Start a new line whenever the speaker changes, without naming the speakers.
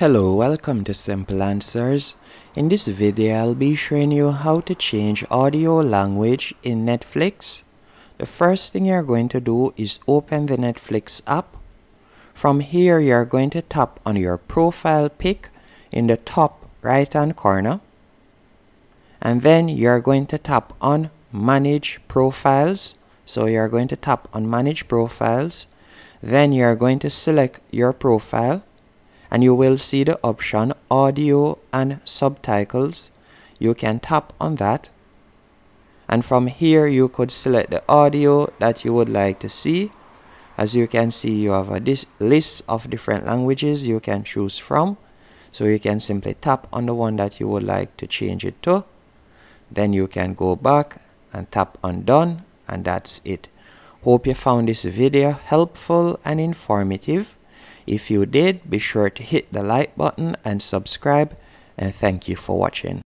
Hello, welcome to Simple Answers. In this video, I'll be showing you how to change audio language in Netflix. The first thing you're going to do is open the Netflix app. From here, you're going to tap on your profile pic in the top right hand corner. And then you're going to tap on Manage Profiles. So you're going to tap on Manage Profiles. Then you're going to select your profile and you will see the option audio and subtitles. You can tap on that. And from here you could select the audio that you would like to see. As you can see you have a list of different languages you can choose from. So you can simply tap on the one that you would like to change it to. Then you can go back and tap on done and that's it. Hope you found this video helpful and informative if you did, be sure to hit the like button and subscribe and thank you for watching.